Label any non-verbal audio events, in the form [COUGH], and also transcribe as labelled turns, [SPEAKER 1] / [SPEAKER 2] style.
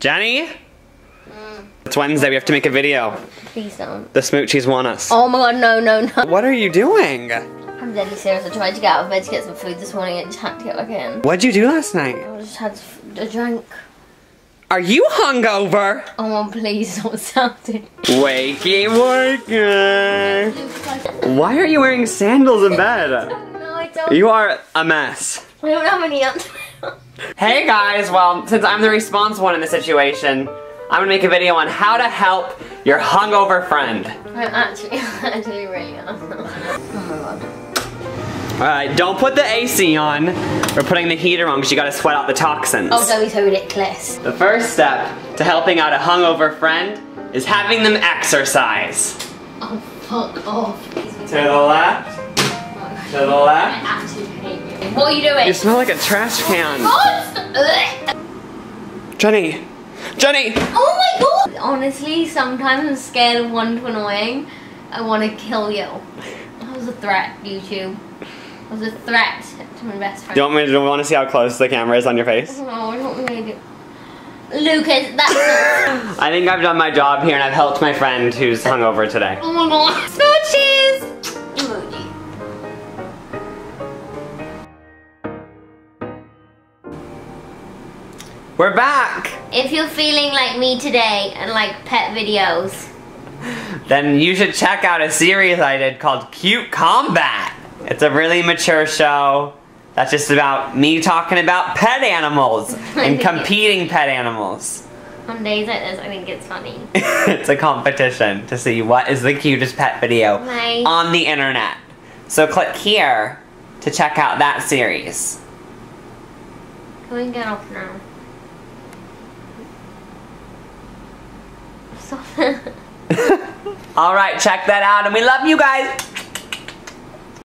[SPEAKER 1] Jenny? It's Wednesday, we have to make a video.
[SPEAKER 2] Please don't.
[SPEAKER 1] The smoochies want us.
[SPEAKER 2] Oh my god, no, no, no.
[SPEAKER 1] What are you doing?
[SPEAKER 2] I'm deadly serious. I tried to get out of bed to get some food this morning and just had to get back in.
[SPEAKER 1] What'd you do last night?
[SPEAKER 2] I just had a drink.
[SPEAKER 1] Are you hungover?
[SPEAKER 2] Oh, my, please don't sound it.
[SPEAKER 1] Wakey wakey. Why are you wearing sandals in bed?
[SPEAKER 2] No, I don't.
[SPEAKER 1] You are a mess.
[SPEAKER 2] I don't have any on.
[SPEAKER 1] Hey guys, well, since I'm the response one in the situation, I'm gonna make a video on how to help your hungover friend.
[SPEAKER 2] I'm actually, [LAUGHS] actually really am. [LAUGHS] Oh my god.
[SPEAKER 1] Alright, don't put the AC on. We're putting the heater on because you gotta sweat out the toxins.
[SPEAKER 2] Oh, Zoe's so ridiculous.
[SPEAKER 1] The first step to helping out a hungover friend is having them exercise.
[SPEAKER 2] Oh, fuck off.
[SPEAKER 1] To the left,
[SPEAKER 2] What are you doing?
[SPEAKER 1] You smell like a trash can.
[SPEAKER 2] God!
[SPEAKER 1] Jenny! Jenny!
[SPEAKER 2] Oh my god! Honestly, sometimes I'm scared of one too annoying. I want to kill you. That was a threat, YouTube. That was a threat to my best friend.
[SPEAKER 1] Do you want me to want to see how close the camera is on your face?
[SPEAKER 2] No, I don't really do. Lucas, that's. [LAUGHS]
[SPEAKER 1] I think I've done my job here and I've helped my friend who's hungover today.
[SPEAKER 2] Oh my god.
[SPEAKER 1] We're back!
[SPEAKER 2] If you're feeling like me today and like pet videos,
[SPEAKER 1] Then you should check out a series I did called Cute Combat. It's a really mature show that's just about me talking about pet animals [LAUGHS] and competing pet animals.
[SPEAKER 2] on days like this, I think it's funny. [LAUGHS]
[SPEAKER 1] it's a competition to see what is the cutest pet video
[SPEAKER 2] Nice.
[SPEAKER 1] on the internet. So click here to check out that series.
[SPEAKER 2] Go and get off now. [LAUGHS] Stop.
[SPEAKER 1] Alright, check that out and we love you guys!